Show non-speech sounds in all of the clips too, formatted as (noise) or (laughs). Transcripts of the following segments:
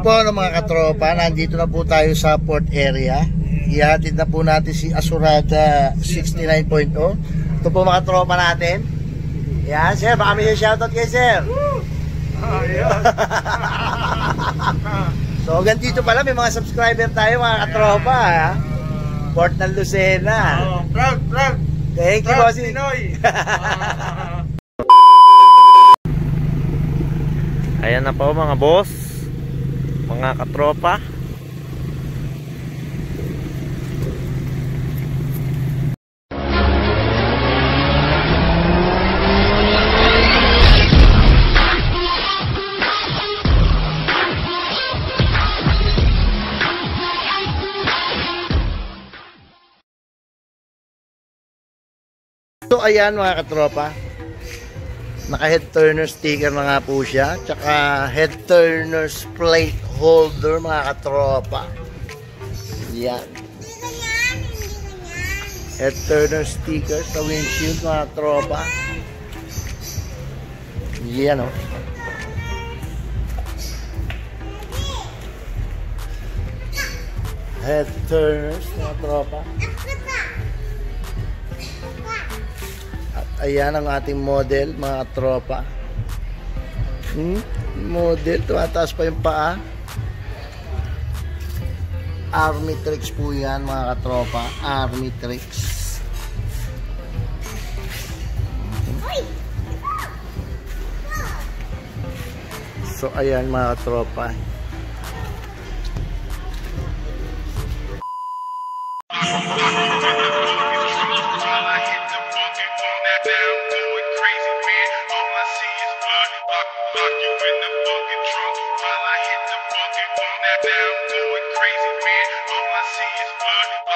Po ano mga katropa, nandito na po tayo sa port area. Ihatid na po natin si Asurada 69.0. Ito po mga tropa natin. Yan, sir, baka may shoutout kay sir. (laughs) so, hanggang dito pala, may mga subscriber tayo mga katropa. Ha? Port ng Lucena. Oh, proud, proud. Thank you, bossy. Pinoy. (laughs) Ayan na po mga boss, mga katropa. So ayan mga katropa, naka head turner sticker na nga po siya. Tsaka head turner's plate holder mga katropa. Yan. Head turner sticker sa windshield mga tropa yan o head turners mga tropa ayan ang ating model, mga tropa. Hmm? Model, tumataas pa yung paa. Army tricks po yan, mga katropa. Army tricks. So, ayan mga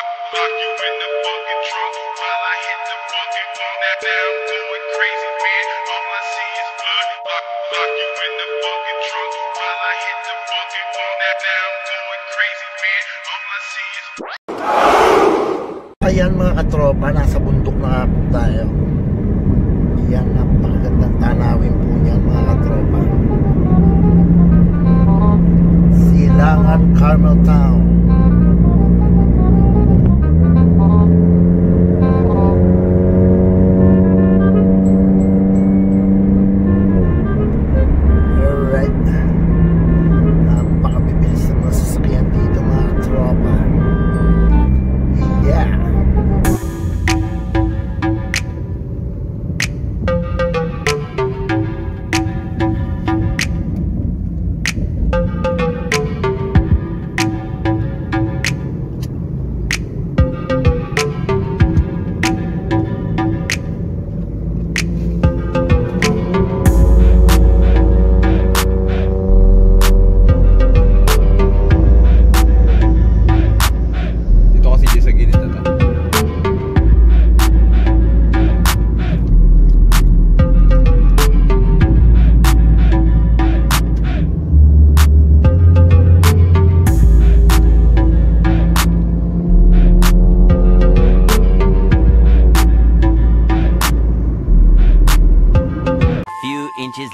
Lock, you in the fucking trunk while I hit the fucking on Now, now I'm going crazy, man. All I see is blood. Lock, you in the fucking trunk while I hit the fucking on Now, now I'm going crazy, man. All I see is. Ayan mga katropa, nasa bundok na tayo.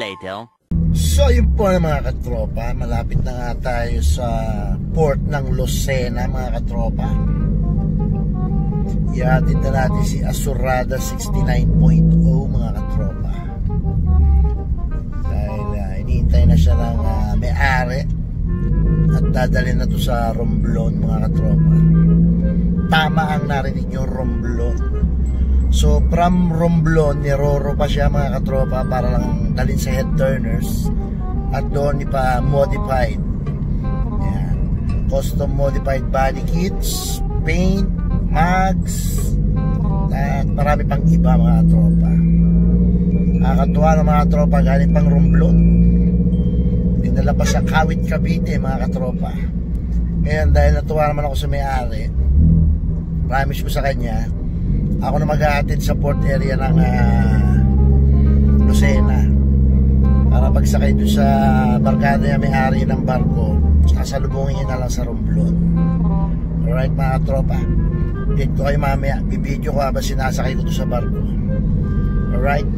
Later. So yun po mga katropa, malapit na nga tayo sa port ng Lucena mga katropa. Ihatid na natin si Asurada 69.0 mga katropa. Dahil uh, iniintay na siya ng ah, may-ari at dadalhin na to sa Romblon mga katropa. Tama ang narinig nyo, Romblon. So from Romblon, niroro pa siya mga katropa para lang dalhin sa head turners at doon ipa modified. Yan. Custom modified body kits, paint, mags, at marami pang iba mga tropa. Nakakatuwa ng mga tropa galing pang Romblon. Dinala pa sa Kawit Cavite mga katropa. Ngayon dahil natuwa naman ako sa may-ari, promise ko sa kanya, ako na mag-aatid sa port area ng ah, Lucena. Para pagsakay doon sa barkada niya may-ari ng barko sasalubungin na lang sa Romblon. Alright mga tropa. Date ko kayo mamaya. Bibidyo ko habang sinasakay ko doon sa barko. Alright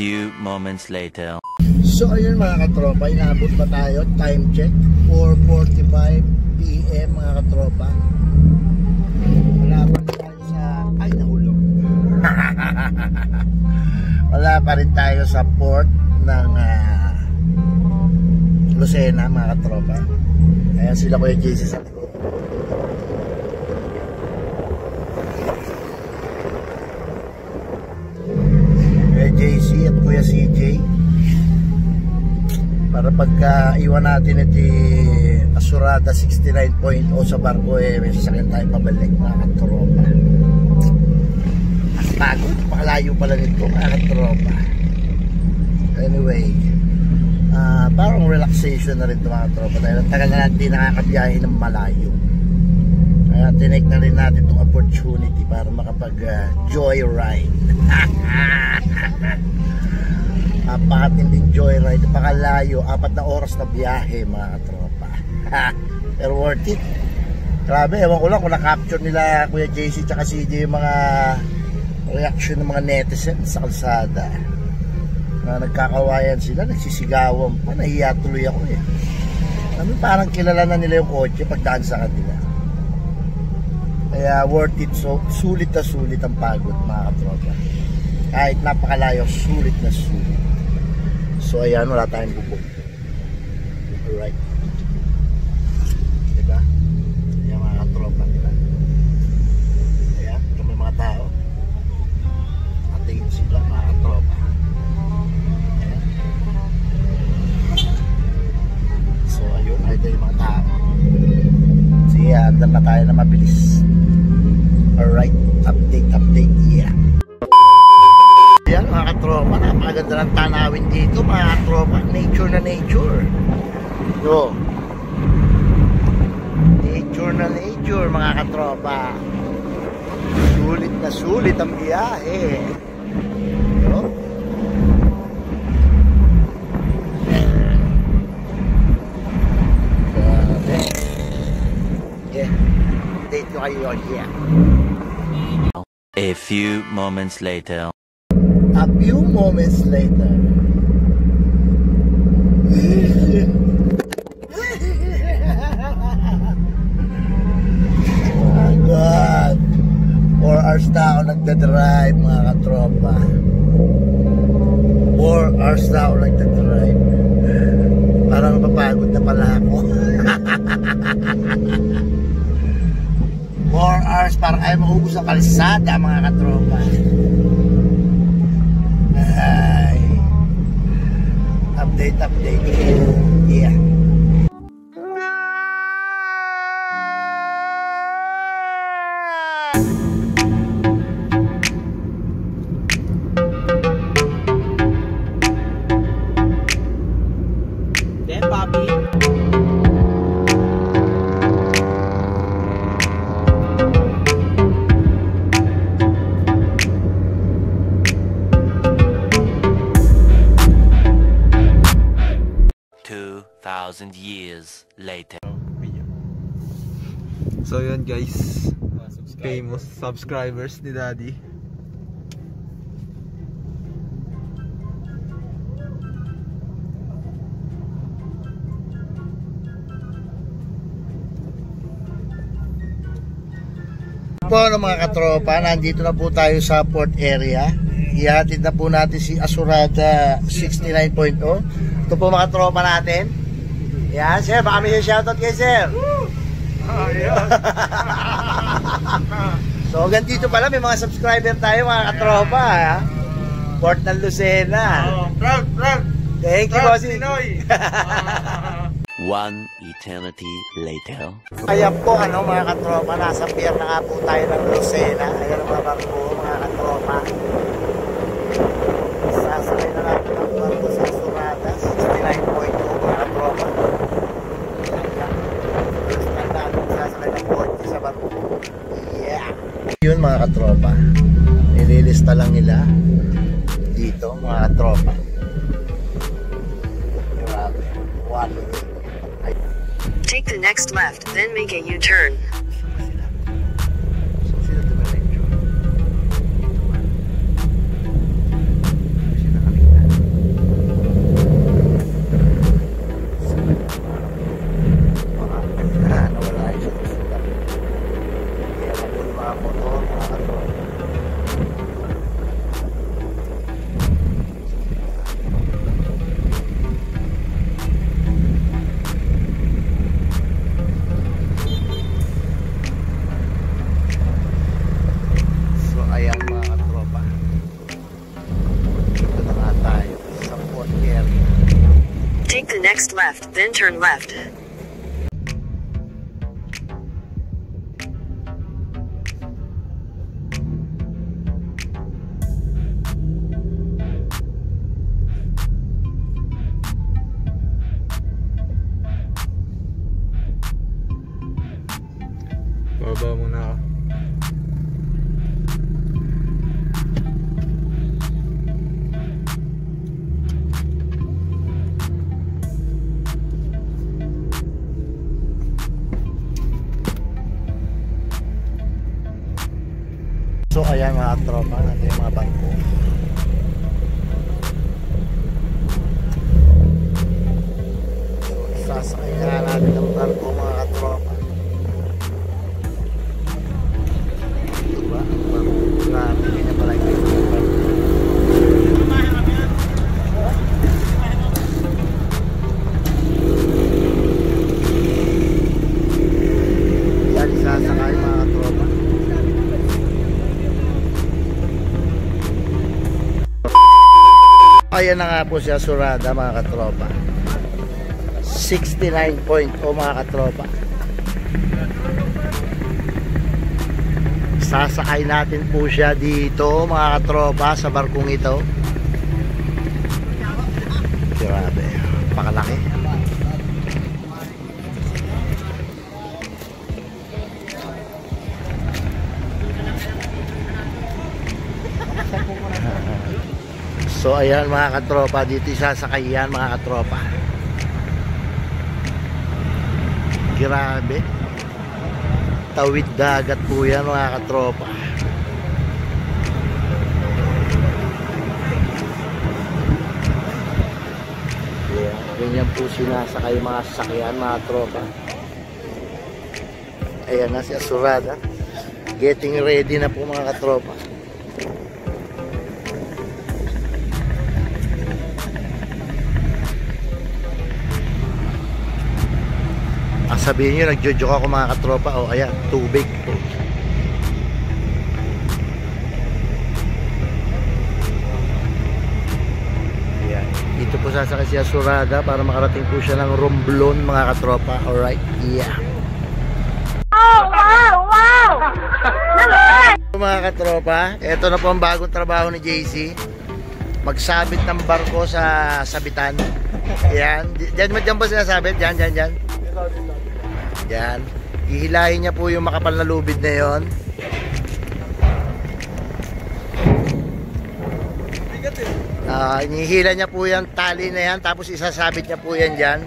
few moments later. So ayun mga katropa, inabot pa tayo, time check, 4.45 p.m. mga katropa. Wala pa rin tayo sa, ay nahulog. (laughs) Wala pa rin tayo sa port ng ah, Lucena mga katropa. Ayan sila Kuya JC sa likod. Kuya JC at Kuya CJ para pagka iwan natin iti Asurada 69.0 sa barko eh may sasakyan tayo pabalik mga katropa. Ang pagod pakalayo pala nito mga katropa. Anyway ah parang relaxation na rin ito mga katropa dahil ang tagal na natin nakakabiyahe ng malayo. Kaya tinake na rin natin opportunity para makapag ah, joyride. (laughs) Napakatinding joyride. Napakalayo apat na oras na biyahe mga katropa. (laughs) Pero worth it. Grabe ewan ko lang kung na-capture nila Kuya JC tsaka CJ yung mga reaction ng mga netizens sa kalsada. Na nagkakawayan sila nagsisigawan pa. Nahiya tuloy ako eh. Ano parang kilala na nila yung kotse pagdaan sa kanila kaya worth it so sulit na sulit ang pagod mga katropa kahit napakalayo sulit na sulit So ayan, wala tayong bubog. Alright. Diba? Ayan mga katropa nila. Ayan, ito may mga tao. So ayun, ito yung mga andan na tayo na mabilis. Alright, update, update, yeah. Yan mga katropa, napakaganda ng tanawin dito mga katropa, nature na nature. Yo. Nature na nature mga katropa. Sulit na sulit ang biyahe. Date ko kayo. A few moments later. A few moments later. oh God. Four hours na ako nagdadrive mga katropa. Four hours na ako nagdadrive. Parang napapagod na pala ako. (laughs) Hours parang ayaw maubos ang kalsada mga katropa. Ay. Update, update. Yeah. So yun guys, famous subscribers ni Daddy. Po ano mga katropa, nandito na po tayo sa port area. Ihatid na po natin si Asurada 69.0. Ito po mga katropa natin. Yan, sir, baka may shoutout kay sir. (laughs) so, hanggang dito pala, may mga subscriber tayo mga katropa. Ha? Port ng Lucena. proud, proud. Thank you, bossy. (laughs) One eternity later. Ayan po, ano mga katropa, nasa pier na nga po tayo ng Lucena. Ayan ang mga barko, mga katropa. Sasakay na natin ang barko sa Surada, 69.2 mga katropa. Ayan. First time natin sasakay ng 40 sa barko. Yeah! Yun mga katropa, nililista lang nila dito mga katropa. Take the next left, then make a U-turn. Next left, then turn left. Baba muna ako. So ayan mga tropa, natin yung mga bangko. Na natin ng barko mga Ayan na nga po siya surada mga katropa. 69.0 mga katropa. Sasakay natin po siya dito mga katropa sa barkong ito. Grabe, pakalaki So ayan mga katropa, dito sasakay yan mga katropa. Grabe. Tawid dagat po yan mga katropa. Yeah, ganyan po sinasakay mga sasakyan mga tropa. Ayan na si Asurada. Getting ready na po mga katropa. Ang sabihin nyo, nagjo-joke ako mga katropa. O, ayan, tubig. Ayan. Dito po sasakay si Asurada para makarating po siya ng Romblon mga katropa. Alright? Yeah. mga katropa, ito na po ang bagong trabaho ni JC. Magsabit ng barko sa sabitan. Yan. Diyan mo dyan ba sinasabit? Yan, yan, yan. Yan. Ihilahin niya po yung makapal na lubid na yon. Ah, inihila niya po yung tali na yan tapos isasabit niya po yan dyan.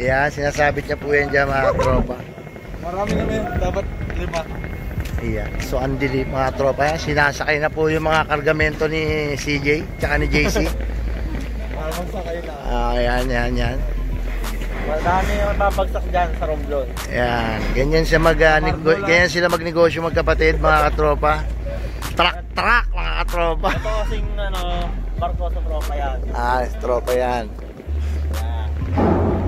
Yan, sinasabit niya po yan dyan mga tropa. Marami kami. Dapat lima. Ayan. So, ang dili mga tropa yan. Sinasakay na po yung mga kargamento ni CJ tsaka ni JC. (laughs) Parang sakay na. Ah, yan, yan, yan. Marami yung mapagsak dyan sa Romblon. Yan. Ganyan siya mag ah, nego- ganyan sila magnegosyo magkapatid mga katropa. Truck, truck mga katropa. Ito kasing ano, barko sa tropa yan. Ah, tropa yan. Yan.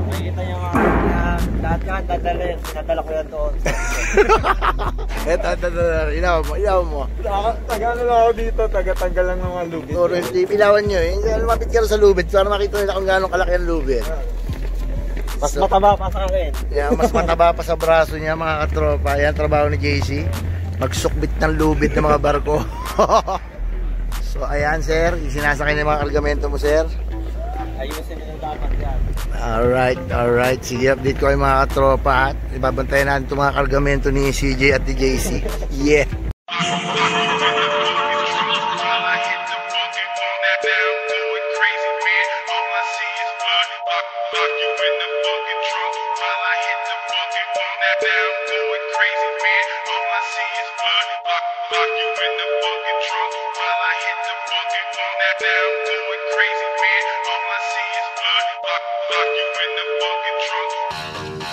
Nakikita niyo mga yan. Lahat yan. Sinadala ko yan doon. (laughs) Eto, eto, ilaw mo, ilaw mo. Taga ano lang ako dito, taga-tanggal lang ng mga lubid. Orange tape, ilawan nyo eh. Lumapit ka rin sa lubid para makita nila kung gaano kalaki ang lubid. Mas So- mataba pa sa akin. Yan, mas mataba pa sa braso niya mga katropa. Yan, trabaho ni JC. Magsukbit ng lubid ng mga barko. (laughs) so, ayan sir, isinasakay ng mga kargamento mo sir. Ayusin nyo dapat yan. Alright, alright. Sige, update ko kayo mga katropa at ibabantayan natin itong mga kargamento ni CJ at ni JC. Yeah.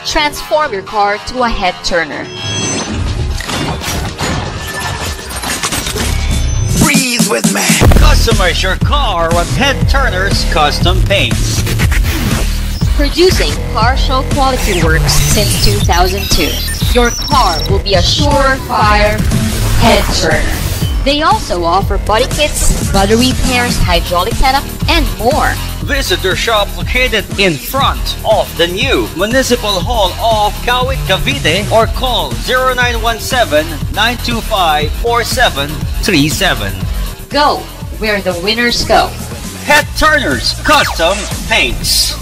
Transform your car to a head turner. Breathe with me. Customize your car with Head Turner's custom paints. Producing car show quality works since 2002. Your car will be a surefire head turner. They also offer body kits, body repairs, hydraulic setup, and more. Visit their shop located in front of the new Municipal Hall of Kawit Cavite or call 0917-925-4737. Go where the winners go. Head Turners Custom Paints.